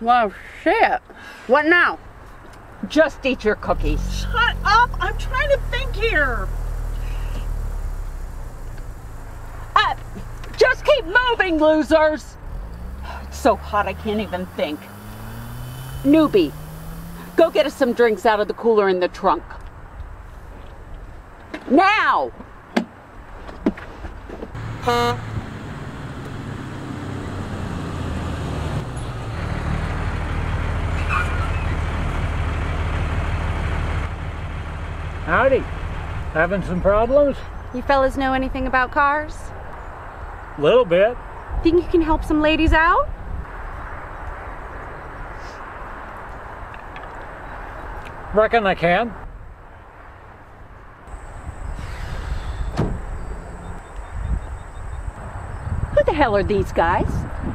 Well, shit. What now? Just eat your cookies. Shut up! I'm trying to think here. Uh, just keep moving, losers. It's so hot I can't even think. Newbie, go get us some drinks out of the cooler in the trunk. Now! Howdy. Having some problems? You fellas know anything about cars? A Little bit. Think you can help some ladies out? Reckon I can. Who the hell are these guys?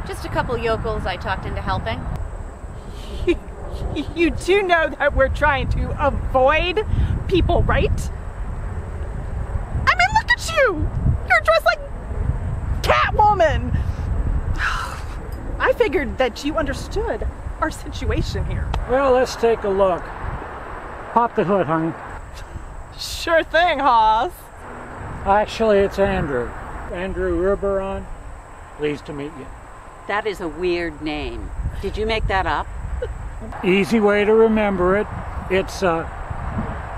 Just a couple yokels I talked into helping. You do know that we're trying to avoid people, right? I mean, look at you! You're dressed like Catwoman! I figured that you understood our situation here. Well, let's take a look. Pop the hood, honey. Sure thing, Haas. Actually, it's Andrew. Andrew Ruberon. Pleased to meet you. That is a weird name. Did you make that up? Easy way to remember it. It's uh,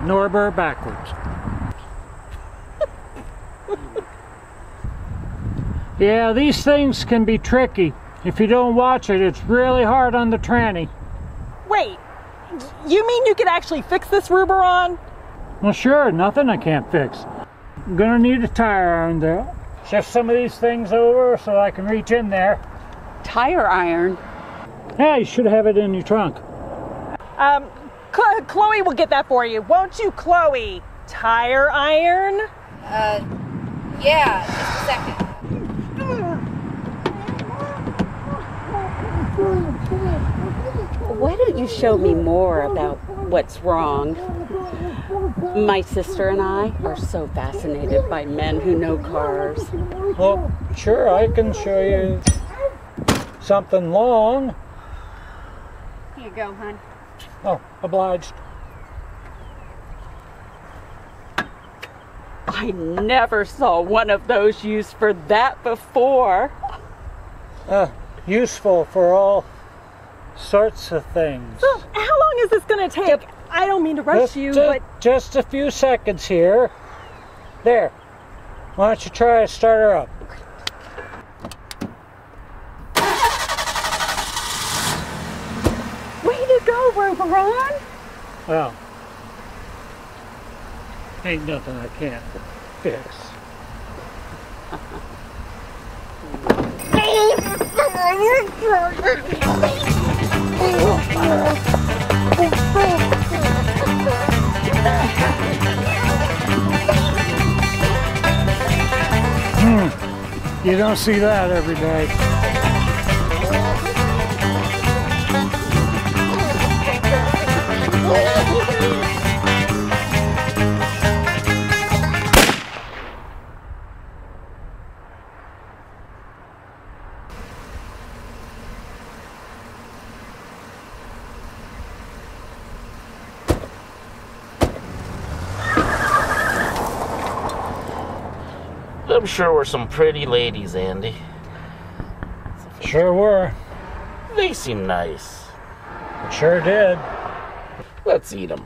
Norbert backwards. yeah, these things can be tricky. If you don't watch it, it's really hard on the tranny. Wait, you mean you could actually fix this Ruberon? Well, sure, nothing I can't fix. I'm gonna need a tire iron though. Shift some of these things over so I can reach in there. Tire iron? Yeah, you should have it in your trunk. Um, Chloe will get that for you, won't you, Chloe? Tire iron? Uh, yeah, just a second. Why don't you show me more about what's wrong? My sister and I are so fascinated by men who know cars. Well, sure, I can show you something long. Here you go, hon. Oh, obliged. I never saw one of those used for that before. Uh, useful for all sorts of things. How long is this gonna take? I don't mean to rush Just, you, ju- but just a few seconds here. There. Why don't you try to start her up? Way to go, Ruberon! Well, ain't nothing I can't fix. Hmm. You don't see that every day. I'm sure we're some pretty ladies, Andy. Sure were. They seem nice. Sure did. Let's eat them.